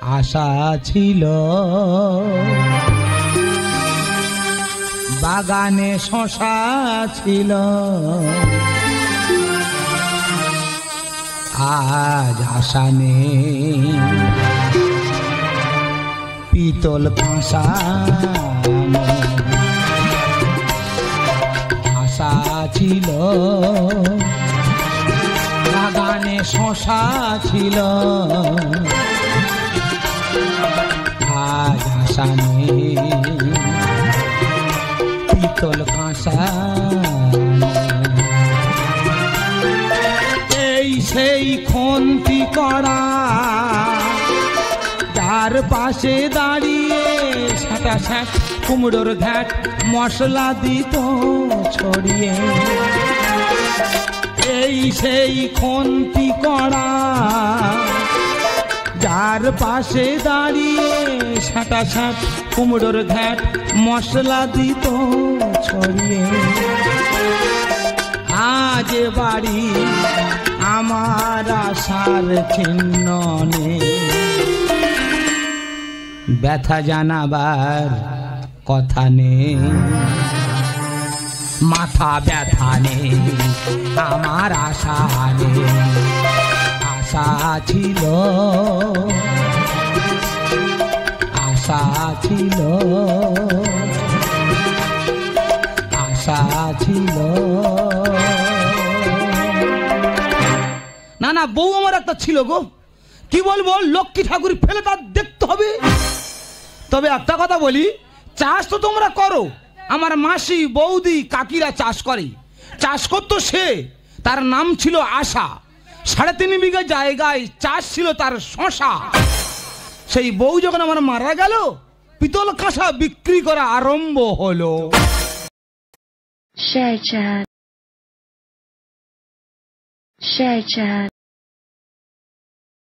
আশা ছিল। বাগানে শশা ছিল। আজ আশা নেই। পিতল কাঁসা আশা ছিল। বাগানে শশা ছিল। পিতল কাঁসা। এই সেই খন্তি করা, যার পাশে দাঁড়িয়ে সাঁটা স্যাঁট কুমড়োর ঘ্যাট, মশলা দিত ছড়িয়ে। এই সেই খন্তি করা যার পাশে দাঁড়িয়ে সাঁটা সাঁট কুমড়োর ঘ্যাট, মশলা দিত ছড়িয়ে। আজ বাড়ি আমার আশার চিহ্ন ব্যথা জানাবার কথা নেই। মাথা ব্যথা নেই, আমার আশা নেই। আশা ছিল। আশা ছিল। আশা ছিল। না না, বউ আমার একটা ছিল গো। কি বলব, লক্ষ্মী ঠাকুর ফেলে তার দেখতে হবে। তবে একটা কথা বলি, চাষ তো তোমরা করো। আমার মাসি, বৌদি, কাকিরা চাষ করে। চাষ করতো সে, তার নাম ছিল আশা। সাড়ে তিন বিঘা জায়গায় চাষ ছিল তার শশা সেই বউ যখন আমার মারা গেল, পিতল কাঁসা বিক্রি করা আরম্ভ হলো. Share chat.